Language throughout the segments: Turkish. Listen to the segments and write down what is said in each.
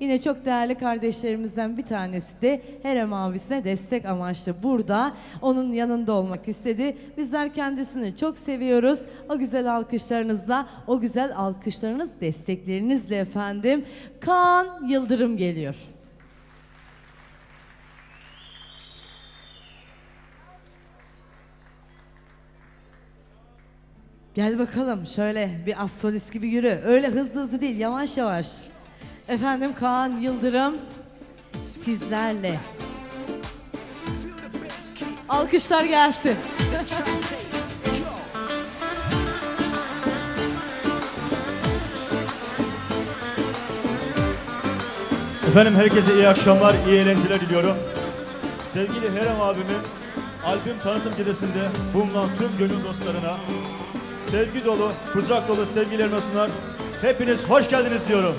Yine çok değerli kardeşlerimizden bir tanesi de Herem abisine destek amaçlı burada. Onun yanında olmak istedi. Bizler kendisini çok seviyoruz. O güzel alkışlarınızla, o güzel alkışlarınız desteklerinizle efendim. Kaan Yıldırım geliyor. Gel bakalım şöyle bir az solist gibi yürü. Öyle hızlı hızlı değil yavaş yavaş. Efendim Kaan Yıldırım sizlerle. Alkışlar gelsin. Efendim herkese iyi akşamlar, iyi eğlenceler diliyorum. Sevgili Herem abimin albüm tanıtım gecesinde bulunan tüm gönül dostlarına sevgi dolu, kucak dolu sevgilerimi sunar. Hepiniz hoş geldiniz diyorum.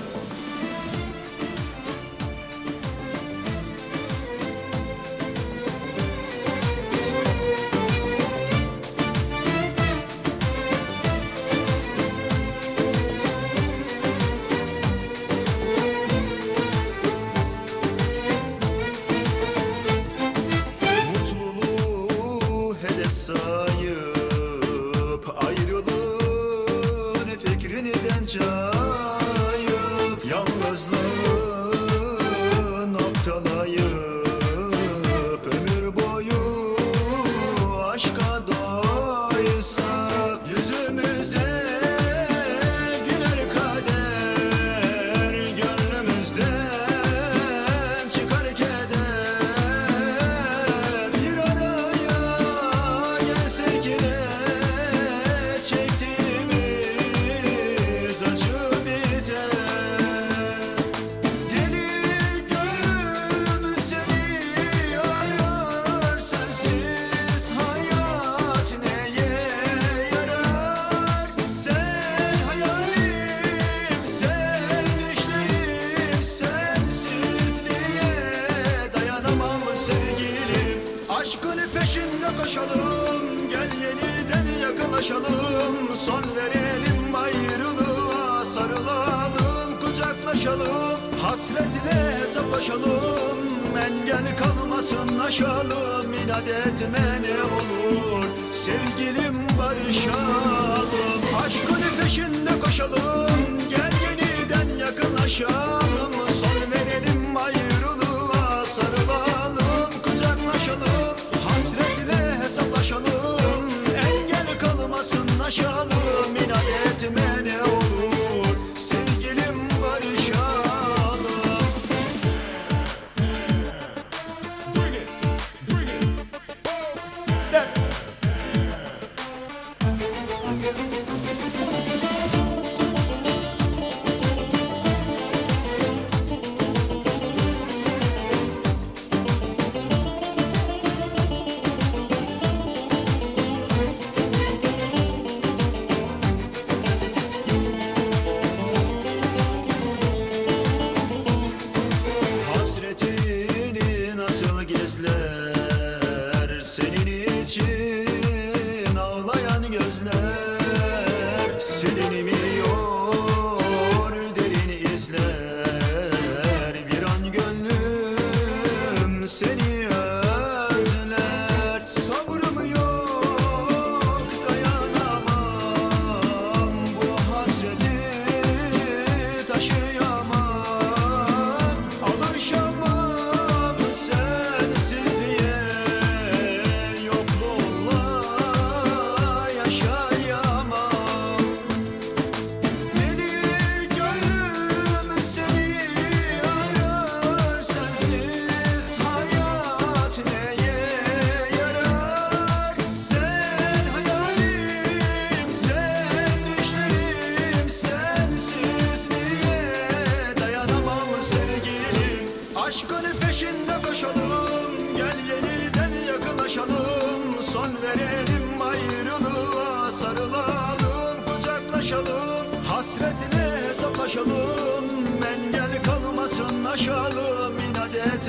Kucaklaşalım Hasretle hesaplaşalım. Engel kalmasın aşalım İnat etme ne olur. Sevgilim barışalım Aşkın peşinde koşalım. Gel yeniden yakınlaşalım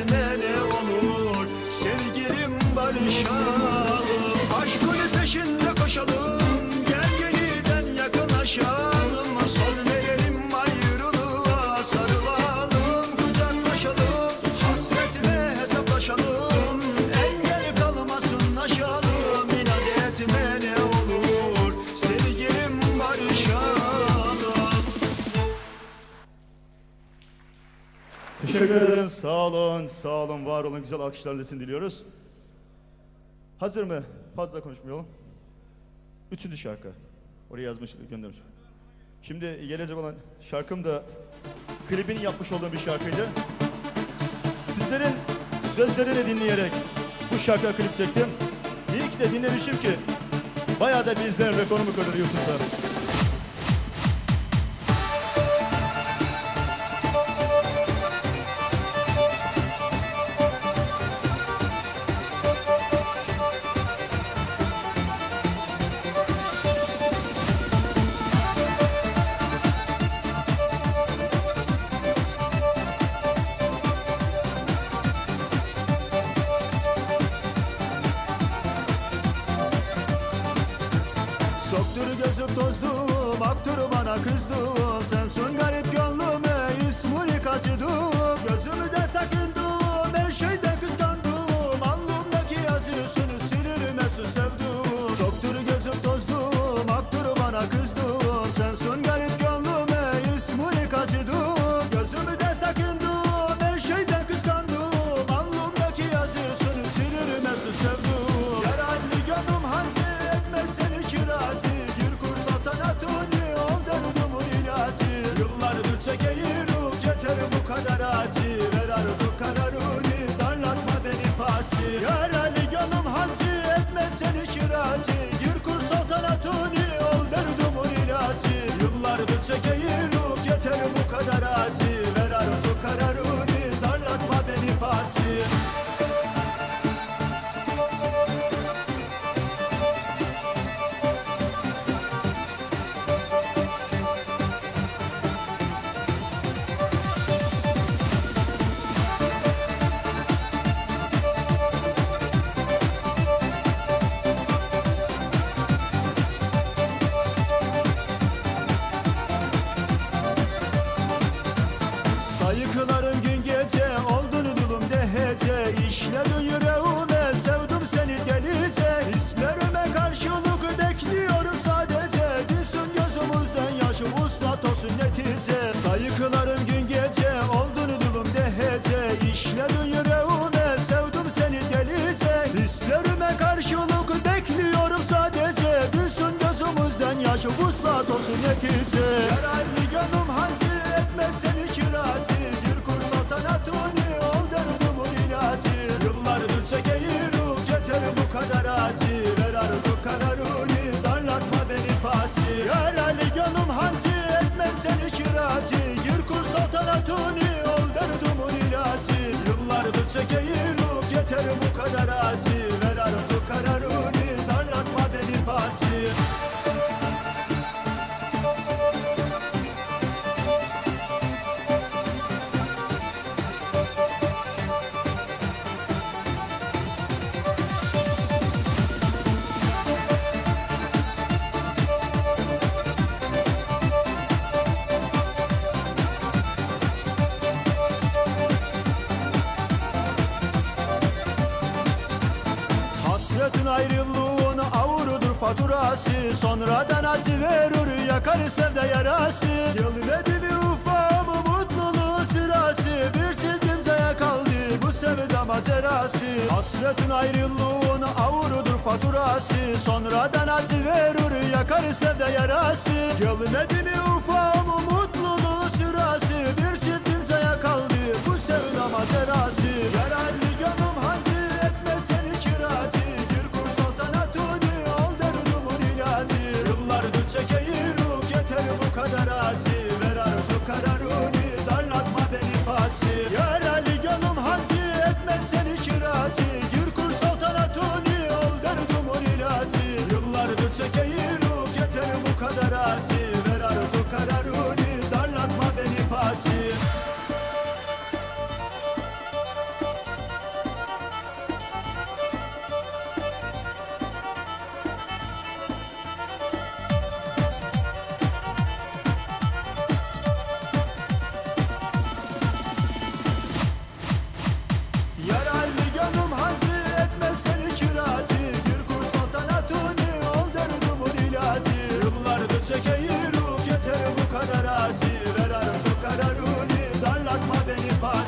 Etme ne olur. Sevgilim barışalım Sağ olun, sağ olun, var olun. Güzel alkışlarınız için diliyoruz. Hazır mı? Fazla konuşmayalım. Üçüncü şarkı. Oraya yazmış, göndermiş. Şimdi gelecek olan şarkım da klibini yapmış olduğum bir şarkıydı. Sizlerin sözlerini dinleyerek bu şarkıya klip çektim. İyi ki de dinlemişim ki bayağı da bir izleyen rekorumu kırdı YouTube'da. Gözüm tozdum, aktır bana kızdım. Sensin garip gönlüme ismini kaçırdım Gözümü de sakındım, her şeyden Yaralı gönlüm hancı etmez seni kiracı Gir kursa tanatuni ol derdumun ilacı. Yıllardır çekeyirim netice Yararlı gönlüm hancı etmez seni kiracı. Bir kursa tanatuni ol derdumun ilacı. Yıllardır çekeyirim yeter bu kadar acı. Ver artık kararını darlatma beni façı Yararlı gönlüm hancı etmez seni kiracı. Gir kursa tanatuni ol derdumun ilacı. Yıllardır çekeyirim yeter bu kadar acı. Ver artık kararını faturası Sonradan acı verir yakar sevde yarası. Gelmedi mi ufamı mutluluğu sırası. Bir çirkin zaya kaldı bu sevda macerası. Hasretin ayrılığın avurudur faturası. Sonradan acı verir yakar sevde yarası. Gelmedi mi ufamı mutluluğu sırası. Bir çirkin zaya kaldı bu sevda macerası. Yararlı gönlüm hancı etmez bu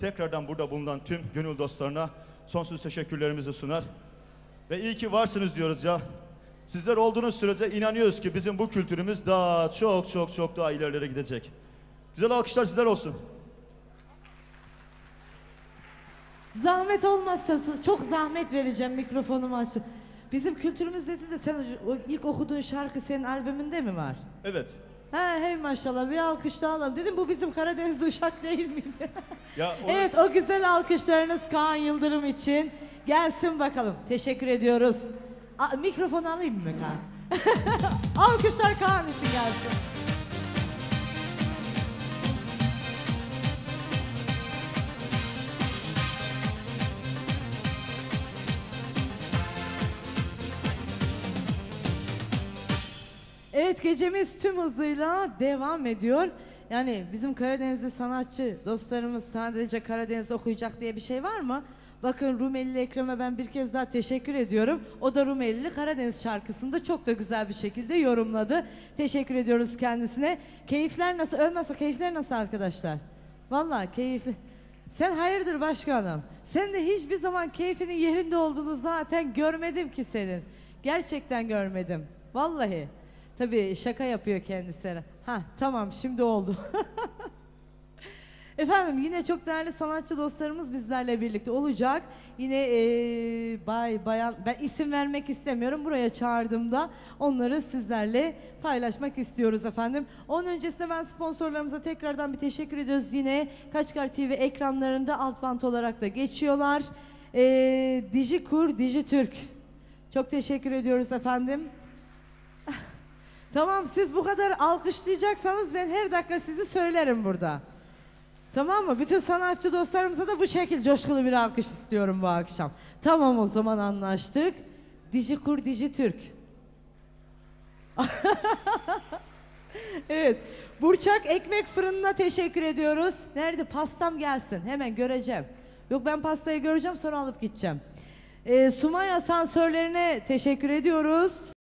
tekrardan burada bulunan tüm gönül dostlarına sonsuz teşekkürlerimizi sunar. Ve iyi ki varsınız diyoruz ya. Sizler olduğunuz sürece inanıyoruz ki bizim bu kültürümüz daha çok çok çok daha ilerlere gidecek. Güzel alkışlar sizler olsun. Zahmet olmazsa çok zahmet vereceğim mikrofonumu açın. Bizim kültürümüz dedi de sen ilk okuduğun şarkı senin albümünde mi var? Evet. He hey maşallah bir alkış daha alalım. Dedim bu bizim Karadeniz uşak değil miydi? Ya o- evet o güzel alkışlarınız Kaan Yıldırım için. Gelsin bakalım. Teşekkür ediyoruz. A- mikrofonu alayım mı Kaan? Alkışlar Kaan için gelsin. Evet gecemiz tüm hızıyla devam ediyor. Yani bizim Karadenizli sanatçı dostlarımız sadece Karadeniz okuyacak diye bir şey var mı? Bakın Rumeli Ekrem'e ben bir kez daha teşekkür ediyorum. O da Rumeli Karadeniz şarkısını da çok da güzel bir şekilde yorumladı. Teşekkür ediyoruz kendisine. Keyifler nasıl? Ölmezse keyifler nasıl arkadaşlar? Vallahi keyifli. Sen hayırdır başkanım? Sen de hiçbir zaman keyfinin yerinde olduğunu zaten görmedim ki senin. Gerçekten görmedim. Vallahi. Tabii şaka yapıyor kendisi. Ha tamam şimdi oldu. Efendim yine çok değerli sanatçı dostlarımız bizlerle birlikte olacak. Yine eee, bay bayan ben isim vermek istemiyorum. Buraya çağırdığımda onları sizlerle paylaşmak istiyoruz efendim. Onun öncesinde ben sponsorlarımıza tekrardan bir teşekkür ediyoruz. Yine Kaçkar TV ekranlarında alt bant olarak da geçiyorlar. Eee Dijikur, Dijitürk. Çok teşekkür ediyoruz efendim. Tamam siz bu kadar alkışlayacaksanız ben her dakika sizi söylerim burada. Tamam mı? Bütün sanatçı dostlarımıza da bu şekil coşkulu bir alkış istiyorum bu akşam. Tamam o zaman anlaştık. Dijikur Dijitürk. evet. Burçak Ekmek Fırını'na teşekkür ediyoruz. Nerede? Pastam gelsin. Hemen göreceğim. Yok ben pastayı göreceğim sonra alıp gideceğim. Ee, Sumay asansörlerine teşekkür ediyoruz.